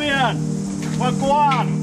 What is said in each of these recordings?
Tiền.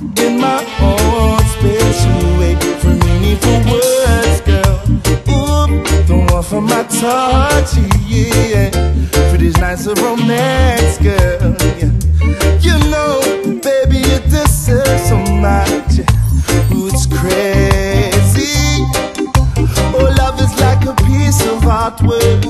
In my own special way for meaningful words, girl. Ooh, one for my touch, yeah. For these nights of romance, girl. Yeah. You know, baby, you deserve so much. Ooh, it's crazy. Oh, love is like a piece of artwork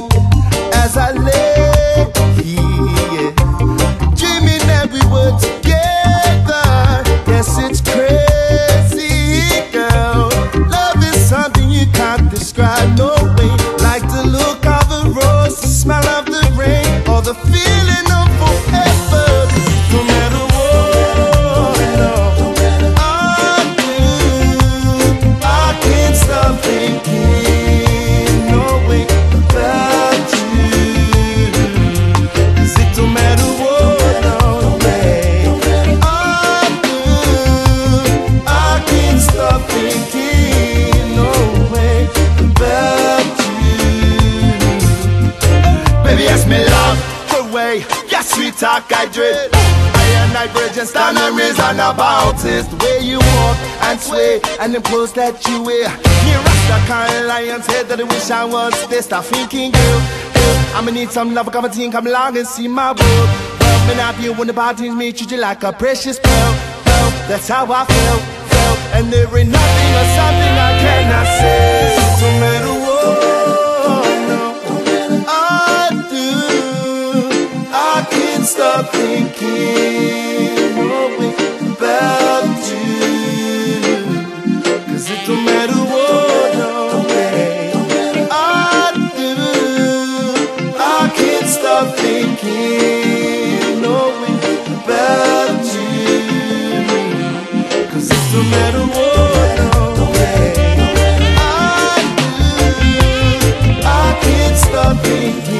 way your sweet talk I dread. I and I bridge and stand and reason about it. The way you walk and sway and the clothes that you wear. Me kind lion's head that I wish I was this. Stop thinking you. I'ma need some love, come and team, come along and see my world. Well, me not you when the parties me treat you like a precious pearl. Pearl, that's how I feel, feel. And there ain't nothing or something I cannot say. Thinking about you. Matter what. I do. I can't stop thinking.